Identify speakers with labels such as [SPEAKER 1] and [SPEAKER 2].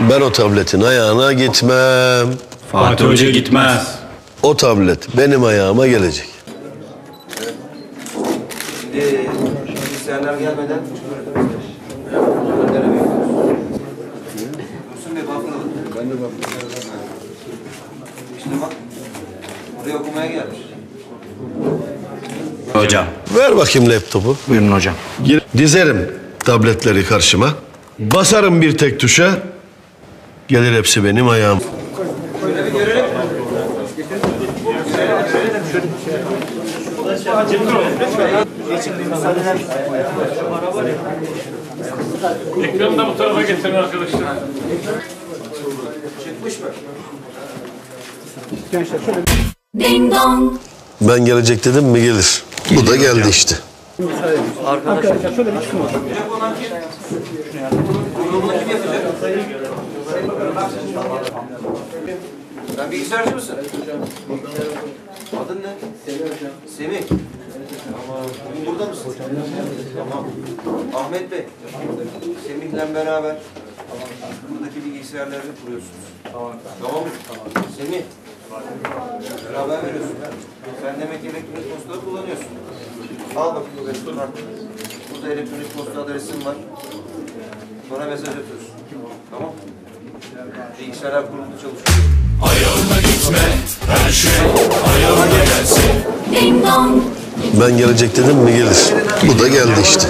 [SPEAKER 1] Ben o tabletin ayağına gitmem.
[SPEAKER 2] Fatih Hoca gitmez.
[SPEAKER 1] O tablet benim ayağıma gelecek.
[SPEAKER 3] Şimdi bilgisayarlar gelmeden. Ben de İşte bak. Buraya okumaya gelmiş.
[SPEAKER 2] Hocam.
[SPEAKER 1] Ver bakayım laptopu.
[SPEAKER 2] Buyurun hocam.
[SPEAKER 1] Dizerim tabletleri karşıma. Basarım bir tek tuşa. Gelir hepsi benim ayağım.
[SPEAKER 4] Ekranı da bu tarafa getirin arkadaşlar.
[SPEAKER 5] Ding dong.
[SPEAKER 1] Ben gelecek dedim mi gelir. Bu da geldi işte.
[SPEAKER 3] Kurulumunu kim yapacak? Sen bilgisayarcı mısın? Adın ne? Semih. Tamam. Bugün burada mısın? Tamam. Ahmet Bey. Semih'le beraber buradaki bilgisayarları kuruyorsunuz. Tamam. Tamam mı? Semih. Beraber veriyorsun. Sen demek ki elektronik posta kullanıyorsun. Al bakayım bu kartı. Burada elektronik posta adresim var. Bana mesaj atıyorsun. Tamam. Bilgisayarlar kuruldu çalışıyor.
[SPEAKER 5] Ding dong.
[SPEAKER 1] Ben gelecek dedim mi gelir. Bu da geldi işte.